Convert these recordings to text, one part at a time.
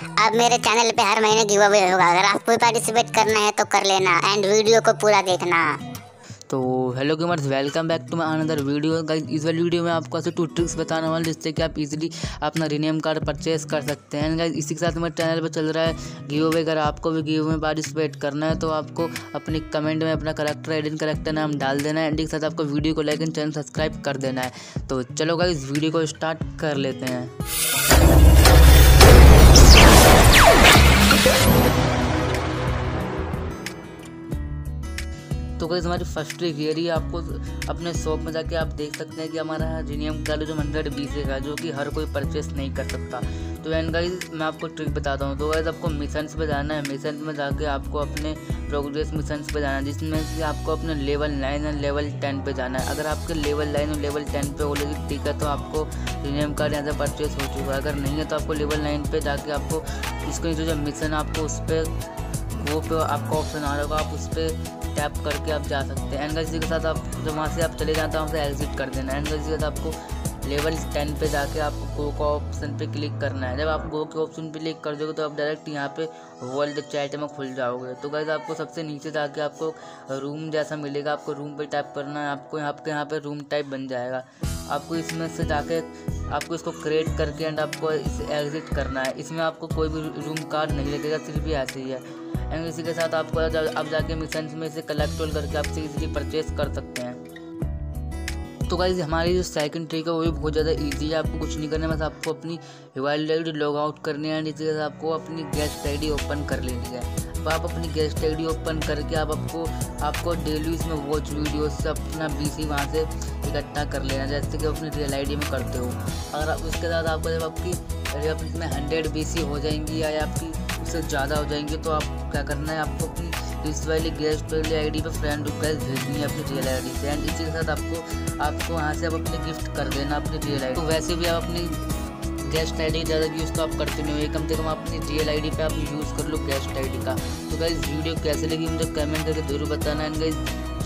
अब मेरे चैनल पे हर महीने गिव अवे होगा। अगर आपको पार्टिसिपेट करना है तो कर लेना एंड वीडियो को पूरा देखना। तो hello gamers welcome back to my another video इस वाली वीडियो में आपको ऐसे टू ट्रिक्स बताने वाले जिससे कि आप इजीली अपना रिनियम कार्ड परचेस कर सकते हैं। गाइस इसी के साथ मेरे चैनल पर चल रहा है गिव अवे अगर आपको भी गिव में पार्टिसिपेट करना है तो आपको अपनी कमेंट में अपना करेक्टर आइडन करेक्टर नाम डाल देना है एंड के साथ आपको वीडियो को लाइक एंड चैनल सब्सक्राइब कर देना है। तो चलो गाइस वीडियो को स्टार्ट कर लेते हैं। तो गई हमारी फ़र्स्ट ये आपको अपने शॉप में जाके आप देख सकते हैं कि हमारा जीनियम का जो हंड्रेड बीस का, जो कि हर कोई परचेस नहीं कर सकता। तो एंड गाइज़ मैं आपको ट्रिक बताता हूँ। तो गाइज़ आपको मिशंस पे जाना है। मिशंस में जाके आपको अपने प्रोग्रेस मिशंस पे जाना है, जिसमें कि आपको अपने लेवल नाइन और लेवल टेन पे जाना है। अगर आपके लेवल नाइन और लेवल टेन पे ऑलरेडी ठीक है तो आपको प्रीमियम कार्ड यहाँ से परचेस हो चुका है। अगर नहीं है तो आपको लेवल नाइन पे जाके आपको इसको जो मिशन आपको उस पर वो पे आपका ऑप्शन आ रहा होगा, आप उस पर टैप करके आप जा सकते हैं। इसी के साथ आप जब वहाँ से आप चले जाते हैं वहाँ से एग्जिट कर देना इसी के साथ आपको लेवल टेन पे जाके आपको गो का ऑप्शन पे क्लिक करना है। जब आप गो के ऑप्शन पे क्लिक कर दोगे तो आप डायरेक्ट यहाँ पे वर्ल्ड चैट में खुल जाओगे। तो गैस आपको सबसे नीचे जाके आपको रूम जैसा मिलेगा। आपको रूम पे टाइप करना है। आपको यहाँ पे यहाँ पे रूम टाइप बन जाएगा। आपको इसमें से जाके आपको इसको क्रिएट करके एंड आपको इसे एग्जिट करना है। इसमें आपको कोई भी रूम कार्ड नहीं लगेगा, सिर्फ़ ही ऐसे ही है। एंड इसी के साथ आपको अब जाके मिशन में से कलेक्ट करके आप इजीली परचेज कर सकते हैं। तो गाइज़ हमारी जो सेकंड ट्रिक है, वो भी बहुत ज़्यादा इजी है। आपको कुछ नहीं करना बस आपको अपनी मोबाइल आई लॉग आउट करनी है। एंड इसी के साथ आपको अपनी गेस्ट आईडी ओपन कर लेनी है। अब आप अपनी गेस्ट आईडी ओपन करके आप आपको आपको डेली इसमें वॉच वीडियोस से अपना बी सी वहाँ से इकट्ठा कर लेना जैसे कि अपनी रियल आईडी में करते हो। अगर आप, उसके साथ आपको जब आपकी, जब इसमें हंड्रेड बी सी हो जाएँगी या आपकी उससे ज़्यादा हो जाएँगे तो आप क्या करना है, आपको अपनी इस वाली गेस्ट वाली आई डी पर फ्रेंड रिक्वेस्ट भेजनी है अपनी रियल आई डी से। एंड इसी के साथ आपको आपको वहाँ से आप अपने गिफ्ट कर देना अपनी रियल आई तो वैसे भी आप अपनी गेस्ट आई डी ज़्यादा यूज़ तो आप करते नहीं हो कम से कम अपनी रियल आई डी पर आप यूज़ कर लो गेस्ट आई डी का। तो गाइज़ वीडियो कैसे लगी मुझे कमेंट करके ज़रूर बताना। एंड गाइज़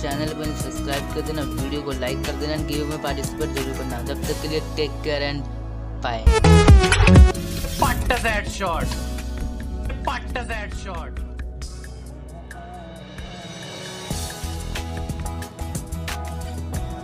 चैनल पर सब्सक्राइब कर देना वीडियो को लाइक कर देना एंड गेम में पार्टिसिपेट ज़रूर करना। जब तक के लिए take care and bye after that shot.